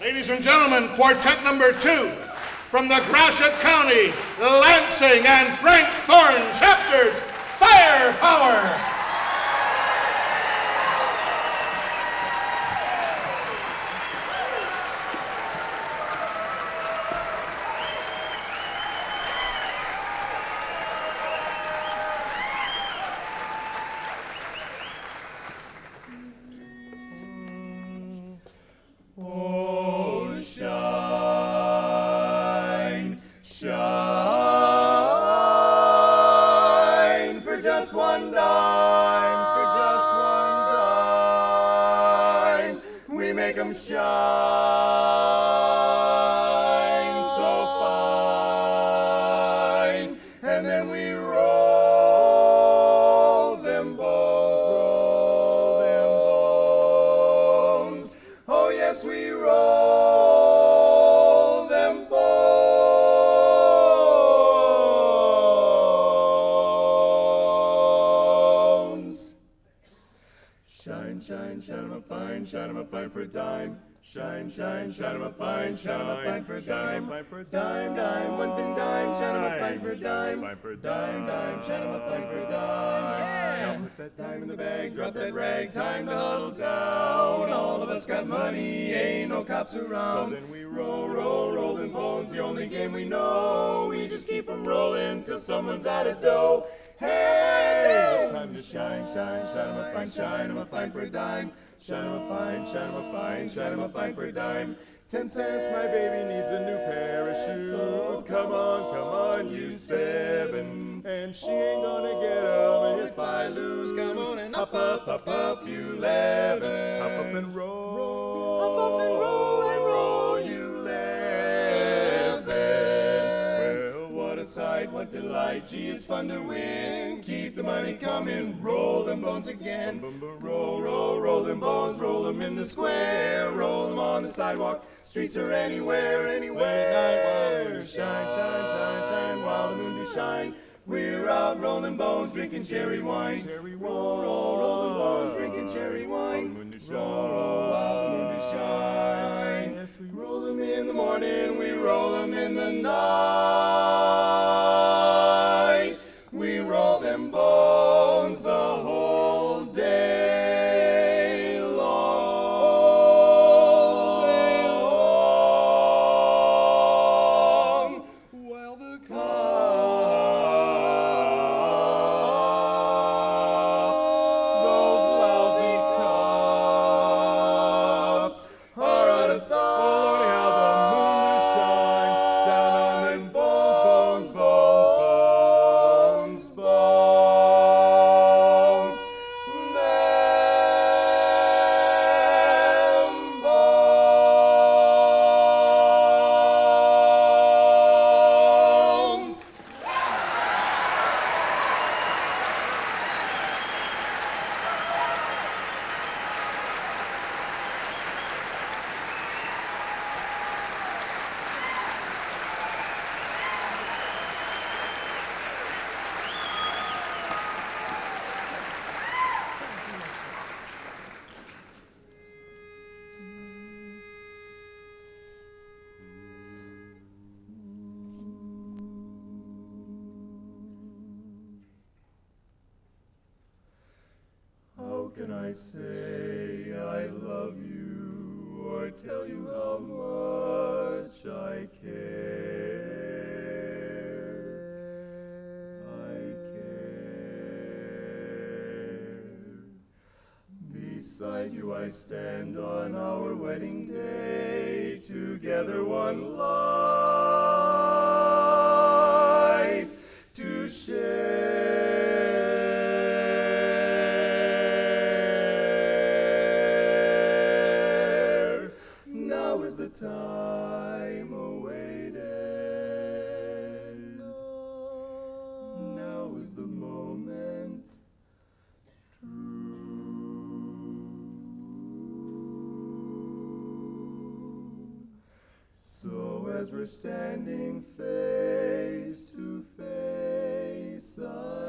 Ladies and gentlemen, quartet number two from the Gratiot County, Lansing, and Frank Thorne chapters, Firepower. We Shine, shine, shine 'em a fine, shine 'em a fine for a dime. Dime, dime, one thing dime, shine 'em a fine for a dime. Dime, dime, shine 'em a fine for a dime. Yeah. Put that dime in the bag, drop that rag, time to huddle down. All of us got money, ain't no cops around. So then we roll, roll, rolling bones, the only game we know. We just keep 'em rolling till someone's out of dough. Hey, it's time to shine, shine, shine 'em a fine, shine 'em a fine for a dime. Shine a fine, shine a fine, shine a fine for a dime. Ten cents, my baby needs a new pair of shoes. Come on, come on, you seven. And she ain't gonna get 'em if I lose. Come on and up, up, up, up, you eleven. Up, up and roll. Up, up and roll sight, what delight. Gee, it's fun to win. Keep the money coming. Roll them bones again. Roll, roll, roll them bones. Roll them in the square. Roll them on the sidewalk. Streets are anywhere, anywhere. Night the shine, shine, shine, shine. While the moon do shine. We're out rolling bones, drinking cherry wine. Cherry roll, roll, rolling bones, drinking cherry wine. Roll, roll, while the moon do shine. Yes, we roll them in the morning, we roll them in the night. I say I love you or tell you how much I care? I care. Beside you I stand on our wedding day, together one life Now is the time awaited. Now is the moment. True. So as we're standing face to face, I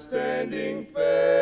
standing fair.